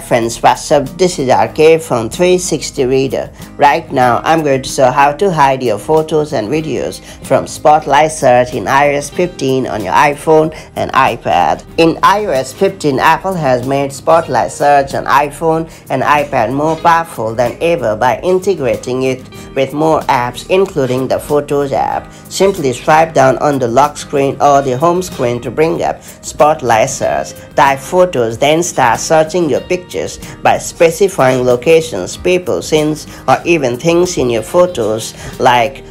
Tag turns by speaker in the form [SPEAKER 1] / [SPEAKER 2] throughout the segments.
[SPEAKER 1] friends, what's up? This is RK from 360 Reader. Right now, I'm going to show how to hide your photos and videos from Spotlight Search in iOS 15 on your iPhone and iPad. In iOS 15, Apple has made Spotlight Search on iPhone and iPad more powerful than ever by integrating it with more apps including the Photos app. Simply swipe down on the lock screen or the home screen to bring up Spotlight Search. Type photos, then start searching your pictures by specifying locations, people, scenes, or even things in your photos like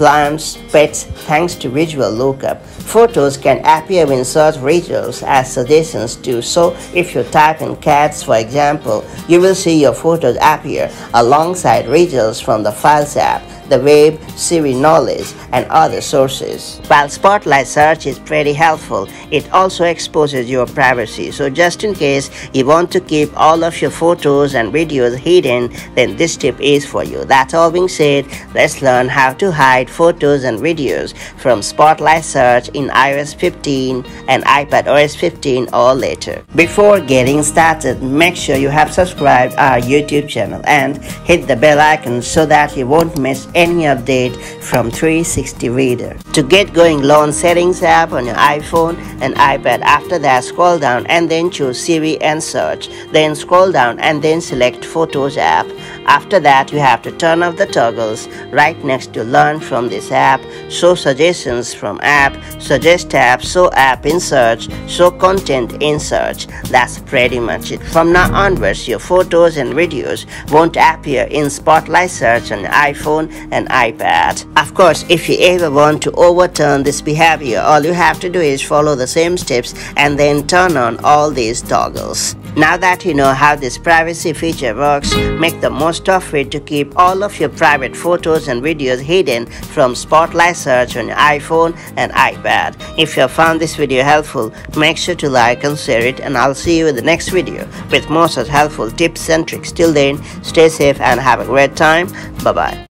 [SPEAKER 1] plants, pets, thanks to visual lookup. Photos can appear in search results as suggestions too. So if you type in cats, for example, you will see your photos appear alongside results from the Files app the web, Siri knowledge, and other sources. While Spotlight Search is pretty helpful, it also exposes your privacy. So just in case you want to keep all of your photos and videos hidden, then this tip is for you. That's all being said, let's learn how to hide photos and videos from Spotlight Search in iOS 15 and iPad OS 15 or later. Before getting started, make sure you have subscribed our YouTube channel and hit the bell icon so that you won't miss any update from 360 Reader. To get going, launch Settings app on your iPhone and iPad. After that, scroll down and then choose Siri and search. Then scroll down and then select Photos app. After that, you have to turn off the toggles right next to Learn from this app, Show suggestions from app, Suggest app, Show app in search, Show content in search. That's pretty much it. From now onwards, your photos and videos won't appear in Spotlight search on iPhone and iPad. Of course, if you ever want to overturn this behavior, all you have to do is follow the same steps and then turn on all these toggles. Now that you know how this privacy feature works, make the most of it to keep all of your private photos and videos hidden from Spotlight search on your iPhone and iPad. If you found this video helpful, make sure to like and share it and I'll see you in the next video with more such helpful tips and tricks. Till then, stay safe and have a great time. Bye bye.